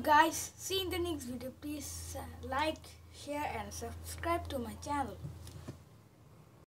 guys see you in the next video. Please uh, like share and subscribe to my channel.